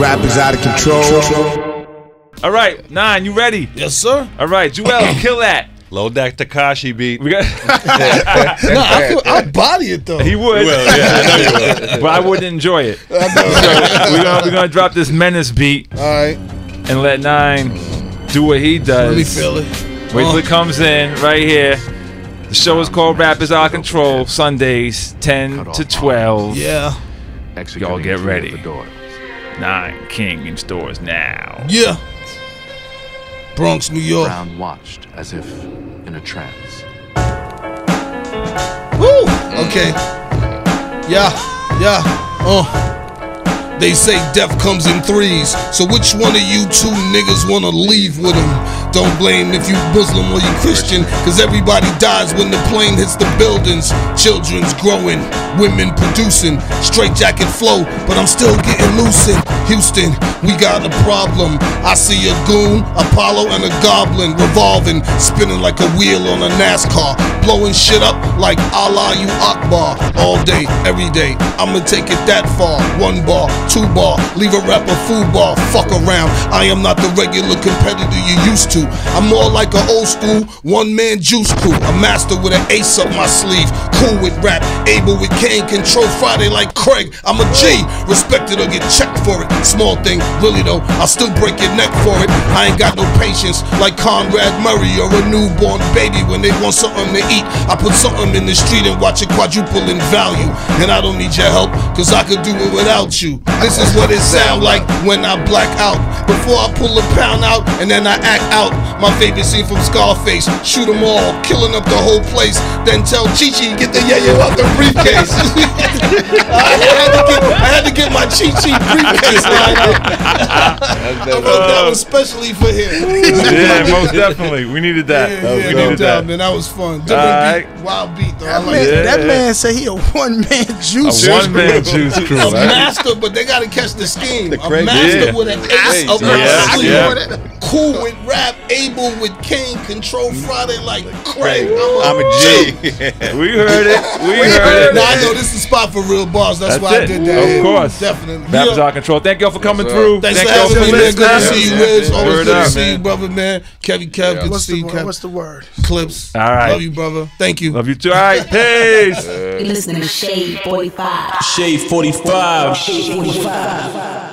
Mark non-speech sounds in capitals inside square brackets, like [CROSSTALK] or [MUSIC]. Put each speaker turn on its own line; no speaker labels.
Rap is out of control.
All right, nine, you ready?
Yes, sir.
All right, Joel, [CLEARS THROAT] kill that.
Low that Tekashi beat.
We got. [LAUGHS]
No, I could, I'll body it though.
he would,
Well, yeah, I know you [LAUGHS]
but I wouldn't enjoy it. So we're gonna we're gonna drop this menace beat
All right,
and let nine do what he does.
let me feel it.
Wait till
Uh.
it comes in right here. The show is called Rap is Out of Control. Sundays, 10 to 12.
Yeah,
Y'all get ready. Nine King in stores now.
yeah. Bronx, New York.
Brown watched as if in a trance.
Woo! Okay. Yeah, yeah. Uh. They say death comes in threes. So which one of you two niggas wanna leave with him? Don't blame if you Muslim or you Christian, cause everybody dies when the plane hits the buildings. Children's growing, women producing, straight jacket flow, but I'm still getting loose in Houston. We got a problem. I see a goon, Apollo, and a goblin revolving, spinning like a wheel on a NASCAR, blowing shit up like Allahu Akbar all day, every day. I'ma take it that far. One bar, two bar, leave a rapper food bar. Fuck around. I am not the regular competitor you used to. I'm more like an old school one man juice crew. A master with an ace up my sleeve. Cool with rap, Abel with Kane, control Friday like Craig. I'm a G, respected or get checked for it. Small thing, really though, I'll still break your neck for it. I ain't got no patience like Conrad Murray or a newborn baby when they want something to eat. I put something in the street and watch it quadruple in value. And I don't need your help, cause I could do it without you. This is what it sound like when I black out. Before I pull a pound out and then I act out. My favorite scene from Scarface. Shoot them all, killing up the whole place. Then tell Chi-Chi, get the yayo out the briefcase. [LAUGHS] I, had to get, I had to get my Chi-Chi briefcase [LAUGHS] line out. I wrote that one especially for him.
Yeah, [LAUGHS] most definitely. We needed that.
Yeah,
we
yeah,
needed
no doubt,
that.
man. That was fun. Different
Alright.
beat, wild beat though. I
That
like
man.
Yeah.
that man said he a one man juice.
A one man juice crew.
A
right?
master, but they gotta catch the scheme. a master
Yeah.
with an ace up
Crazy.
my
Yeah, yeah.
Cool with rap, Abel with Kane, control Friday like Craig.
I'm
I'm
a G.
We heard it. We heard it.
Now I know this is the spot for real bars. That's,
That's
why I did that.
Of course.
definitely.
Rap is
Yeah.
Out Control. Thank y'all for coming
sir.
through.
Thanks
Thank
for
y'all
having me, man. Good to see you, Riz. Always
Word
good to see you,
man.
brother, man. Kevy Kev, good to
What's
see
the
you,
word? What's the word?
Clips.
All right.
Love you, brother. Thank you.
Love you too. All right. [LAUGHS] Peace.
You're listening to Shade 45.
Shade 45.
Shade 45.